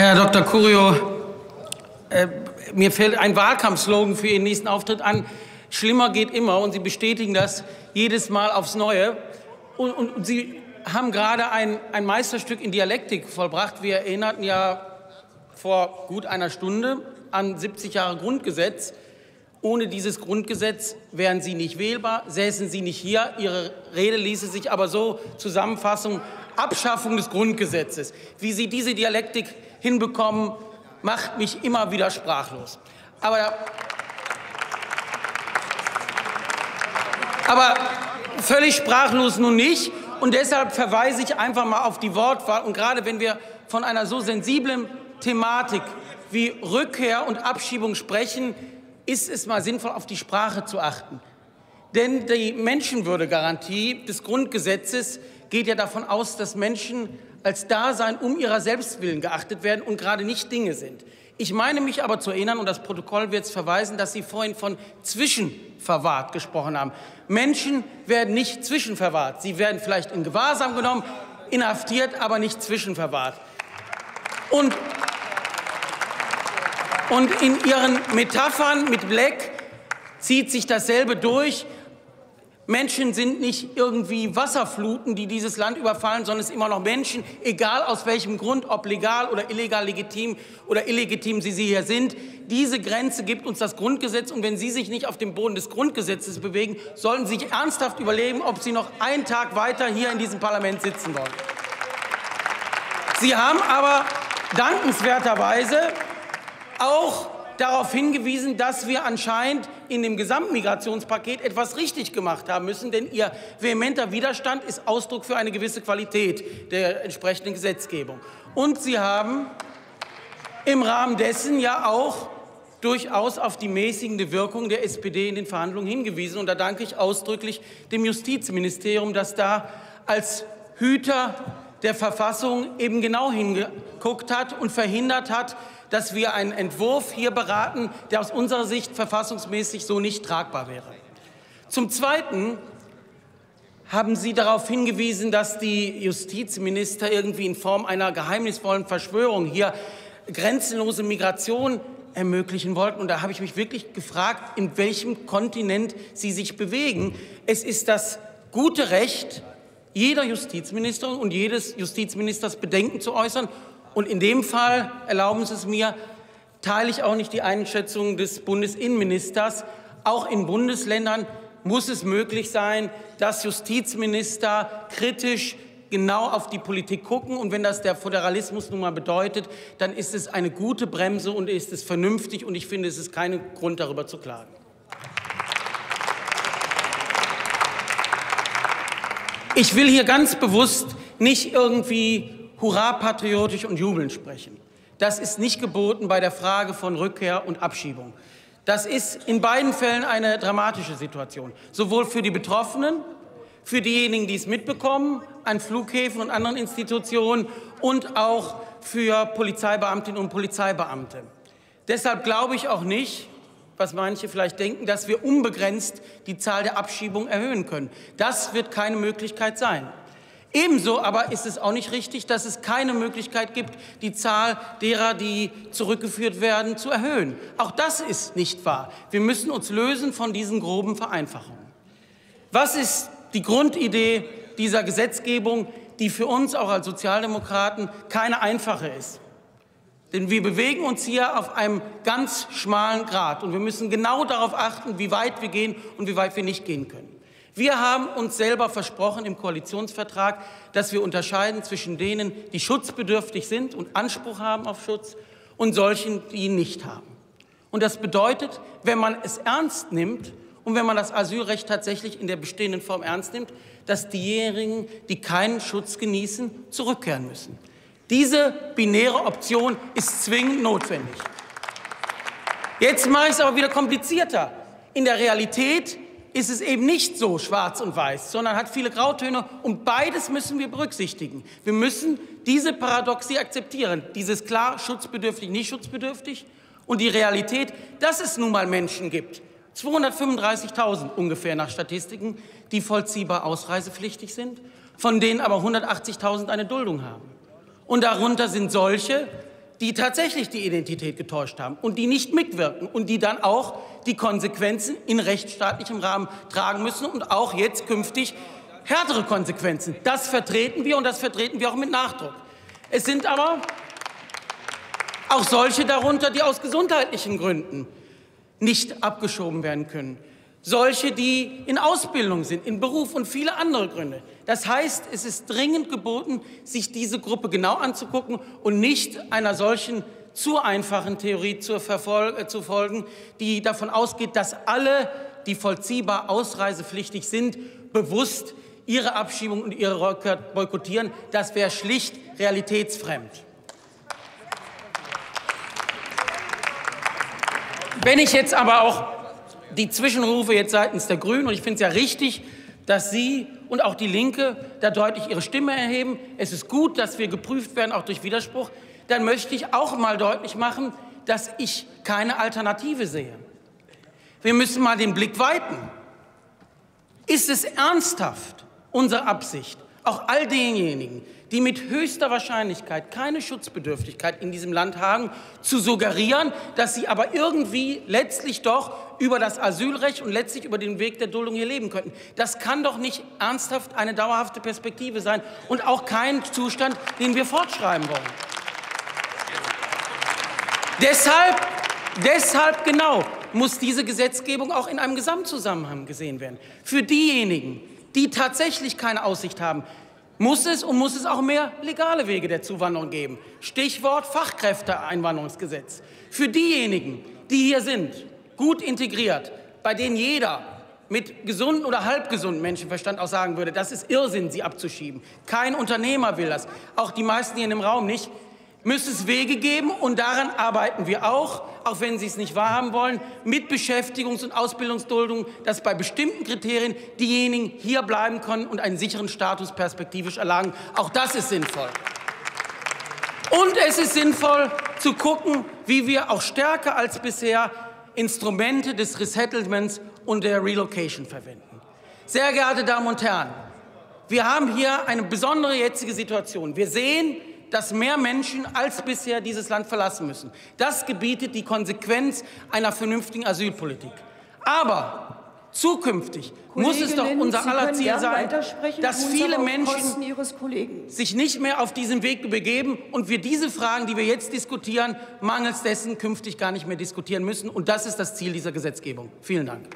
Herr Dr. Curio, äh, mir fällt ein Wahlkampfslogan für Ihren nächsten Auftritt an. Schlimmer geht immer und Sie bestätigen das jedes Mal aufs Neue. Und, und, und Sie haben gerade ein, ein Meisterstück in Dialektik vollbracht. Wir erinnerten ja vor gut einer Stunde an 70 Jahre Grundgesetz. Ohne dieses Grundgesetz wären Sie nicht wählbar, säßen Sie nicht hier. Ihre Rede ließe sich aber so Zusammenfassung Abschaffung des Grundgesetzes. Wie Sie diese Dialektik hinbekommen, macht mich immer wieder sprachlos. Aber, aber völlig sprachlos nun nicht. Und deshalb verweise ich einfach mal auf die Wortwahl. Und gerade wenn wir von einer so sensiblen Thematik wie Rückkehr und Abschiebung sprechen, ist es mal sinnvoll, auf die Sprache zu achten. Denn die Menschenwürdegarantie des Grundgesetzes geht ja davon aus, dass Menschen als Dasein um ihrer Selbstwillen geachtet werden und gerade nicht Dinge sind. Ich meine mich aber zu erinnern, und das Protokoll wird es verweisen, dass Sie vorhin von zwischenverwahrt gesprochen haben. Menschen werden nicht zwischenverwahrt. Sie werden vielleicht in Gewahrsam genommen, inhaftiert, aber nicht zwischenverwahrt. Und, und in Ihren Metaphern mit Black zieht sich dasselbe durch. Menschen sind nicht irgendwie Wasserfluten, die dieses Land überfallen, sondern es sind immer noch Menschen, egal aus welchem Grund, ob legal oder illegal legitim oder illegitim sie, sie hier sind. Diese Grenze gibt uns das Grundgesetz und wenn Sie sich nicht auf dem Boden des Grundgesetzes bewegen, sollten Sie sich ernsthaft überlegen, ob Sie noch einen Tag weiter hier in diesem Parlament sitzen wollen. Sie haben aber dankenswerterweise auch darauf hingewiesen, dass wir anscheinend in dem Gesamtmigrationspaket etwas richtig gemacht haben müssen, denn Ihr vehementer Widerstand ist Ausdruck für eine gewisse Qualität der entsprechenden Gesetzgebung. Und Sie haben im Rahmen dessen ja auch durchaus auf die mäßigende Wirkung der SPD in den Verhandlungen hingewiesen. Und da danke ich ausdrücklich dem Justizministerium, das da als Hüter der Verfassung eben genau hingeguckt hat und verhindert hat, dass wir einen Entwurf hier beraten, der aus unserer Sicht verfassungsmäßig so nicht tragbar wäre. Zum Zweiten haben Sie darauf hingewiesen, dass die Justizminister irgendwie in Form einer geheimnisvollen Verschwörung hier grenzenlose Migration ermöglichen wollten. Und da habe ich mich wirklich gefragt, in welchem Kontinent Sie sich bewegen. Es ist das gute Recht jeder Justizministerin und jedes Justizministers Bedenken zu äußern und in dem Fall, erlauben Sie es mir, teile ich auch nicht die Einschätzung des Bundesinnenministers. Auch in Bundesländern muss es möglich sein, dass Justizminister kritisch genau auf die Politik gucken. Und wenn das der Föderalismus nun mal bedeutet, dann ist es eine gute Bremse und ist es vernünftig. Und ich finde, es ist kein Grund, darüber zu klagen. Ich will hier ganz bewusst nicht irgendwie hurra patriotisch und jubeln sprechen. Das ist nicht geboten bei der Frage von Rückkehr und Abschiebung. Das ist in beiden Fällen eine dramatische Situation, sowohl für die Betroffenen, für diejenigen, die es mitbekommen, an Flughäfen und anderen Institutionen und auch für Polizeibeamtinnen und Polizeibeamte. Deshalb glaube ich auch nicht, was manche vielleicht denken, dass wir unbegrenzt die Zahl der Abschiebungen erhöhen können. Das wird keine Möglichkeit sein. Ebenso aber ist es auch nicht richtig, dass es keine Möglichkeit gibt, die Zahl derer, die zurückgeführt werden, zu erhöhen. Auch das ist nicht wahr. Wir müssen uns lösen von diesen groben Vereinfachungen. Was ist die Grundidee dieser Gesetzgebung, die für uns auch als Sozialdemokraten keine einfache ist? Denn wir bewegen uns hier auf einem ganz schmalen Grat und wir müssen genau darauf achten, wie weit wir gehen und wie weit wir nicht gehen können. Wir haben uns selber versprochen im Koalitionsvertrag, dass wir unterscheiden zwischen denen, die schutzbedürftig sind und Anspruch haben auf Schutz und solchen, die ihn nicht haben. Und das bedeutet, wenn man es ernst nimmt und wenn man das Asylrecht tatsächlich in der bestehenden Form ernst nimmt, dass diejenigen, die keinen Schutz genießen, zurückkehren müssen. Diese binäre Option ist zwingend notwendig. Jetzt mache ich es aber wieder komplizierter. In der Realität ist es eben nicht so schwarz und weiß, sondern hat viele Grautöne und beides müssen wir berücksichtigen. Wir müssen diese Paradoxie akzeptieren, dieses klar schutzbedürftig, nicht schutzbedürftig und die Realität, dass es nun mal Menschen gibt, 235.000 ungefähr nach Statistiken, die vollziehbar ausreisepflichtig sind, von denen aber 180.000 eine Duldung haben. Und darunter sind solche, die tatsächlich die Identität getäuscht haben und die nicht mitwirken und die dann auch die Konsequenzen in rechtsstaatlichem Rahmen tragen müssen und auch jetzt künftig härtere Konsequenzen. Das vertreten wir und das vertreten wir auch mit Nachdruck. Es sind aber auch solche darunter, die aus gesundheitlichen Gründen nicht abgeschoben werden können. Solche, die in Ausbildung sind, in Beruf und viele andere Gründe. Das heißt, es ist dringend geboten, sich diese Gruppe genau anzugucken und nicht einer solchen zu einfachen Theorie zu, äh, zu folgen, die davon ausgeht, dass alle, die vollziehbar ausreisepflichtig sind, bewusst ihre Abschiebung und ihre Rückkehr boykottieren. Das wäre schlicht realitätsfremd. Wenn ich jetzt aber auch die Zwischenrufe jetzt seitens der Grünen, und ich finde es ja richtig, dass Sie und auch die Linke da deutlich ihre Stimme erheben. Es ist gut, dass wir geprüft werden, auch durch Widerspruch. Dann möchte ich auch mal deutlich machen, dass ich keine Alternative sehe. Wir müssen mal den Blick weiten. Ist es ernsthaft unsere Absicht, auch all denjenigen, die mit höchster Wahrscheinlichkeit keine Schutzbedürftigkeit in diesem Land haben, zu suggerieren, dass sie aber irgendwie letztlich doch über das Asylrecht und letztlich über den Weg der Duldung hier leben könnten. Das kann doch nicht ernsthaft eine dauerhafte Perspektive sein und auch kein Zustand, den wir fortschreiben wollen. Deshalb, deshalb genau muss diese Gesetzgebung auch in einem Gesamtzusammenhang gesehen werden. Für diejenigen, die tatsächlich keine Aussicht haben, muss es und muss es auch mehr legale Wege der Zuwanderung geben. Stichwort Fachkräfteeinwanderungsgesetz. Für diejenigen, die hier sind, gut integriert, bei denen jeder mit gesunden oder halbgesunden Menschenverstand auch sagen würde, das ist Irrsinn, sie abzuschieben. Kein Unternehmer will das, auch die meisten hier in dem Raum nicht müsste es Wege geben, und daran arbeiten wir auch, auch wenn Sie es nicht wahrhaben wollen, mit Beschäftigungs- und Ausbildungsduldung, dass bei bestimmten Kriterien diejenigen hier bleiben können und einen sicheren Status perspektivisch erlangen. Auch das ist sinnvoll. Und es ist sinnvoll zu gucken, wie wir auch stärker als bisher Instrumente des Resettlements und der Relocation verwenden. Sehr geehrte Damen und Herren, wir haben hier eine besondere jetzige Situation. Wir sehen, dass mehr Menschen als bisher dieses Land verlassen müssen. Das gebietet die Konsequenz einer vernünftigen Asylpolitik. Aber zukünftig muss es doch unser aller Ziel sein, dass viele Menschen sich nicht mehr auf diesen Weg begeben und wir diese Fragen, die wir jetzt diskutieren, mangels dessen künftig gar nicht mehr diskutieren müssen. Und das ist das Ziel dieser Gesetzgebung. Vielen Dank.